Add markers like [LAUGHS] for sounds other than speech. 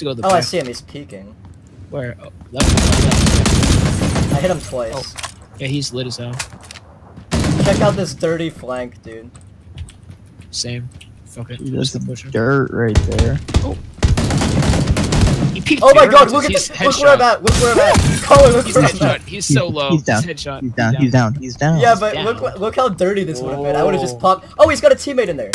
to go to the Oh, I see him. He's peeking. Where? Oh, left, left, left. I hit him twice. Oh. Yeah, he's lit as hell. Check out this dirty flank, dude. Same. Fuck it. There's the pusher. dirt right there. Oh. He peeked Oh my god, look at this! Look where I'm at! Look where I'm at! [LAUGHS] Colin, look He's where I'm at! He's so low. He's down. headshot. He's down. He's down. He's down. Yeah, but down. look look how dirty this would have been. I would have just popped. Oh, he's got a teammate in there.